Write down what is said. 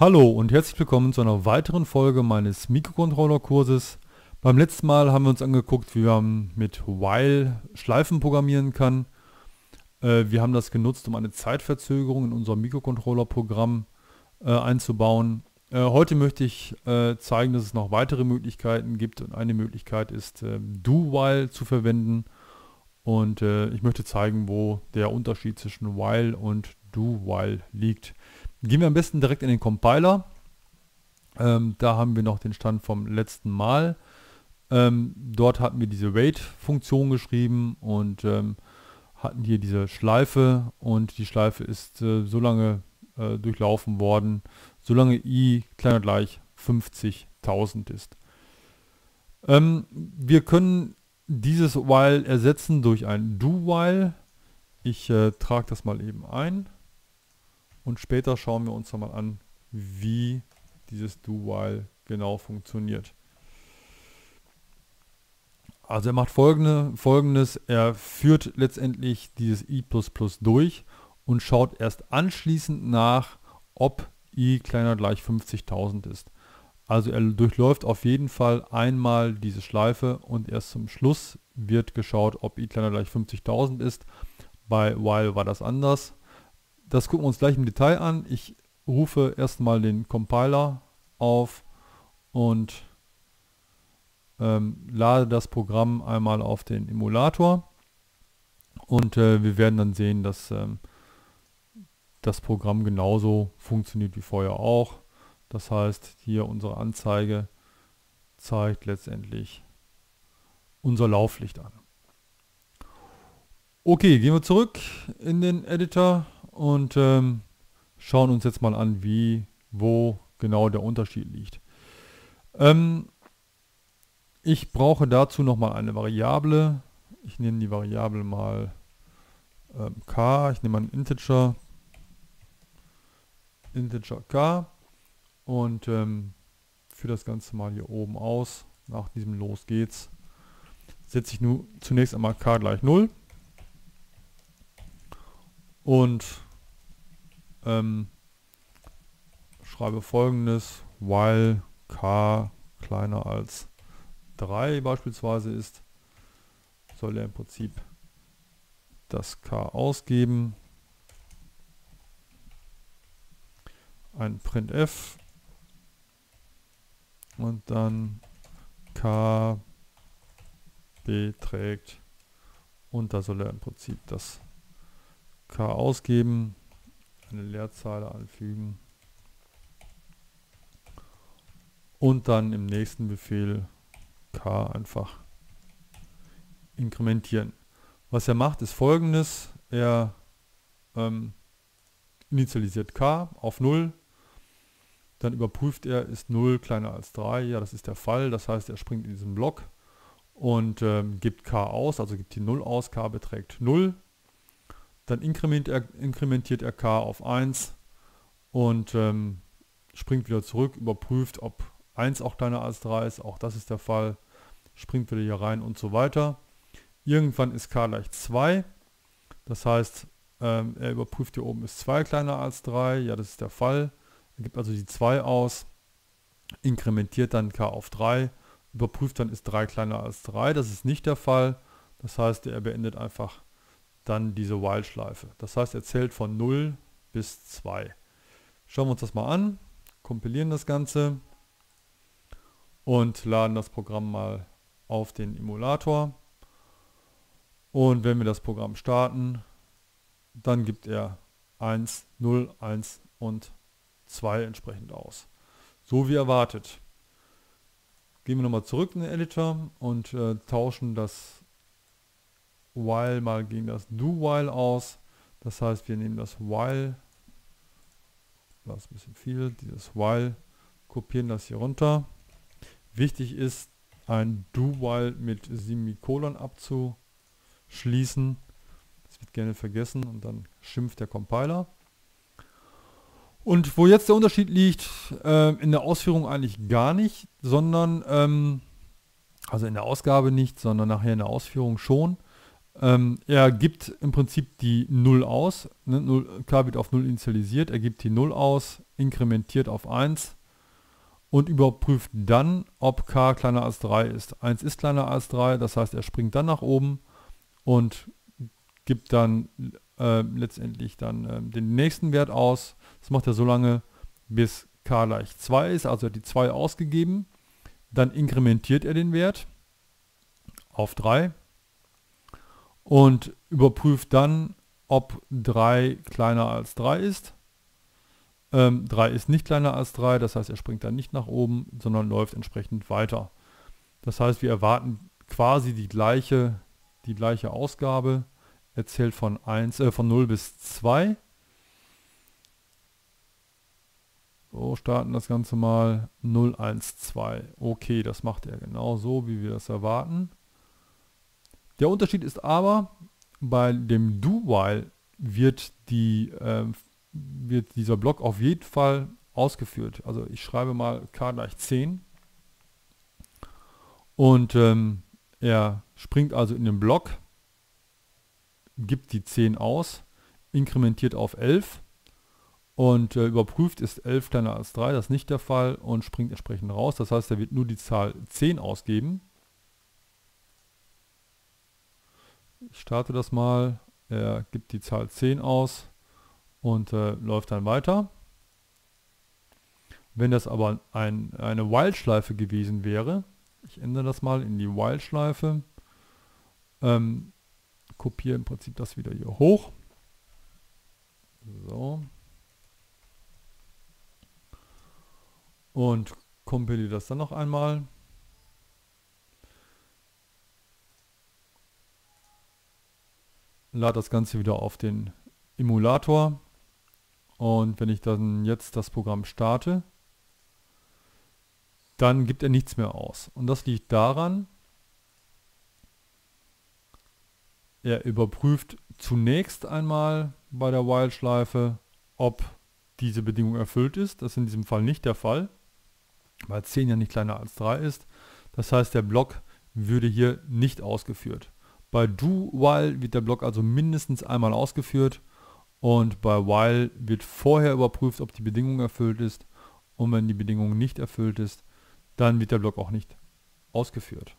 Hallo und herzlich willkommen zu einer weiteren Folge meines Mikrocontroller-Kurses. Beim letzten Mal haben wir uns angeguckt, wie man mit While Schleifen programmieren kann. Äh, wir haben das genutzt, um eine Zeitverzögerung in unser Mikrocontroller-Programm äh, einzubauen. Äh, heute möchte ich zeigen, dass es noch weitere Möglichkeiten gibt und eine Möglichkeit ist, äh, Do-While zu verwenden. Und ich möchte zeigen, wo der Unterschied zwischen While und Do-While liegt. Gehen wir am besten direkt in den Compiler. Ähm, da haben wir noch den Stand vom letzten Mal. Ähm, dort hatten wir diese Wait-Funktion geschrieben und ähm, hatten hier diese Schleife und die Schleife ist äh, so lange äh, durchlaufen worden, solange i kleiner gleich 50.000 ist. Ähm, wir können dieses while ersetzen durch ein do-while. Ich äh, trage das mal eben ein. Und später schauen wir uns nochmal an, wie dieses Do-While genau funktioniert. Also er macht folgende, folgendes, er führt letztendlich dieses i++ durch und schaut erst anschließend nach, ob i kleiner gleich 50.000 ist. Also er durchläuft auf jeden Fall einmal diese Schleife und erst zum Schluss wird geschaut, ob i kleiner gleich 50.000 ist. Bei while war das anders. Das gucken wir uns gleich im Detail an. Ich rufe erstmal den Compiler auf und ähm, lade das Programm einmal auf den Emulator und äh, wir werden dann sehen, dass ähm, das Programm genauso funktioniert wie vorher auch. Das heißt, hier unsere Anzeige zeigt letztendlich unser Lauflicht an. Okay, gehen wir zurück in den Editor und ähm, schauen uns jetzt mal an, wie, wo genau der Unterschied liegt. Ähm, ich brauche dazu nochmal eine Variable. Ich nehme die Variable mal ähm, k, ich nehme einen Integer, Integer k und ähm, führe das Ganze mal hier oben aus. Nach diesem Los geht's. Setze ich nur zunächst einmal k gleich 0 und ähm, schreibe folgendes, while k kleiner als 3 beispielsweise ist, soll er im Prinzip das k ausgeben. Ein printf und dann k beträgt und da soll er im Prinzip das k ausgeben eine Leerzeile anfügen. Und dann im nächsten Befehl k einfach inkrementieren. Was er macht ist folgendes, er ähm, initialisiert k auf 0, dann überprüft er, ist 0 kleiner als 3, ja das ist der Fall, das heißt er springt in diesen Block und ähm, gibt k aus, also gibt die 0 aus, k beträgt 0, dann inkrementiert er, inkrementiert er k auf 1 und ähm, springt wieder zurück, überprüft, ob 1 auch kleiner als 3 ist, auch das ist der Fall, springt wieder hier rein und so weiter. Irgendwann ist k gleich 2, das heißt, ähm, er überprüft hier oben, ist 2 kleiner als 3, ja das ist der Fall, er gibt also die 2 aus, inkrementiert dann k auf 3, überprüft dann ist 3 kleiner als 3, das ist nicht der Fall, das heißt, er beendet einfach dann diese While-Schleife. Das heißt, er zählt von 0 bis 2. Schauen wir uns das mal an, kompilieren das Ganze und laden das Programm mal auf den Emulator. Und wenn wir das Programm starten, dann gibt er 1, 0, 1 und 2 entsprechend aus. So wie erwartet. Gehen wir nochmal zurück in den Editor und äh, tauschen das while mal gegen das do while aus. Das heißt, wir nehmen das while, das ist ein bisschen viel, dieses while, kopieren das hier runter. Wichtig ist, ein do while mit Semikolon abzuschließen. Das wird gerne vergessen und dann schimpft der Compiler. Und wo jetzt der Unterschied liegt, äh, in der Ausführung eigentlich gar nicht, sondern, ähm, also in der Ausgabe nicht, sondern nachher in der Ausführung schon. Ähm, er gibt im Prinzip die 0 aus. Ne? 0, k wird auf 0 initialisiert. Er gibt die 0 aus, inkrementiert auf 1 und überprüft dann, ob k kleiner als 3 ist. 1 ist kleiner als 3, das heißt, er springt dann nach oben und gibt dann äh, letztendlich dann äh, den nächsten Wert aus. Das macht er so lange, bis k gleich 2 ist, also die 2 ausgegeben. Dann inkrementiert er den Wert auf 3 und überprüft dann, ob 3 kleiner als 3 ist. Ähm, 3 ist nicht kleiner als 3, das heißt, er springt dann nicht nach oben, sondern läuft entsprechend weiter. Das heißt, wir erwarten quasi die gleiche, die gleiche Ausgabe. Er zählt von, 1, äh, von 0 bis 2. So, starten das Ganze mal 0, 1, 2. Okay, das macht er genau so, wie wir das erwarten. Der Unterschied ist aber, bei dem Do-While wird, die, äh, wird dieser Block auf jeden Fall ausgeführt. Also ich schreibe mal k gleich 10 und ähm, er springt also in den Block, gibt die 10 aus, inkrementiert auf 11 und äh, überprüft ist 11 kleiner als 3, das ist nicht der Fall und springt entsprechend raus. Das heißt, er wird nur die Zahl 10 ausgeben Ich starte das mal. Er gibt die Zahl 10 aus und äh, läuft dann weiter. Wenn das aber ein, eine While-Schleife gewesen wäre, ich ändere das mal in die While-Schleife, ähm, kopiere im Prinzip das wieder hier hoch. So. Und kompiliere das dann noch einmal. Lade das Ganze wieder auf den Emulator und wenn ich dann jetzt das Programm starte, dann gibt er nichts mehr aus. Und das liegt daran, er überprüft zunächst einmal bei der While-Schleife, ob diese Bedingung erfüllt ist. Das ist in diesem Fall nicht der Fall, weil 10 ja nicht kleiner als 3 ist. Das heißt, der Block würde hier nicht ausgeführt. Bei do while wird der Block also mindestens einmal ausgeführt und bei while wird vorher überprüft, ob die Bedingung erfüllt ist und wenn die Bedingung nicht erfüllt ist, dann wird der Block auch nicht ausgeführt.